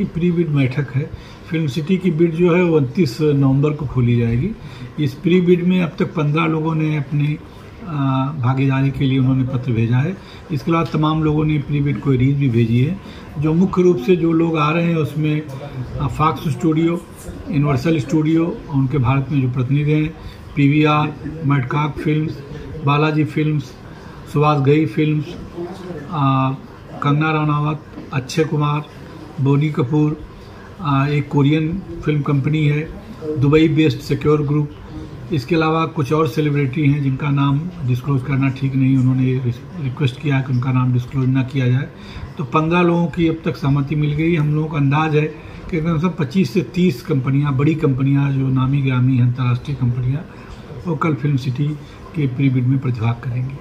की pre bid बैठक है। फ़िल्म सिटी की बिड जो है उनतीस नवंबर को खोली जाएगी। इस प्री बिड में अब तक पंद्रह लोगों ने अपनी भागीदारी के लिए उन्होंने पत्र भेजा है। इसके अलावा तमाम लोगों ने प्री बिड क्वेरीज भी भेजी है। जो मुख्य रूप से जो लोग आ रहे हैं उसमें फॉक्स स्टूडियो यूनिवर्सल स्टूडियो उनके भारत में जो प्रतिनिधि हैं P V R मटकाक films Balaji films Subhash Ghai films Kangana Ranaut Akshay Kumar Boney Kapoor एक कोरियन फ़िल्म कंपनी है, दुबई बेस्ड सिक्योर ग्रुप इसके अलावा कुछ और सेलिब्रिटी हैं जिनका नाम डिस्क्लोज करना ठीक नहीं, उन्होंने रिक्वेस्ट किया कि उनका नाम डिस्क्लोज ना किया जाए। तो पंद्रह लोगों की अब तक सहमति मिल गई। हम लोगों का अंदाज है कि कम से कम पच्चीस से तीस कंपनियाँ, बड़ी कंपनियाँ जो नामी ग्रामी हैं, अंतर्राष्ट्रीय कंपनियाँ, वो कल फ़िल्म सिटी के प्री बिड में प्रतिभाग करेंगी।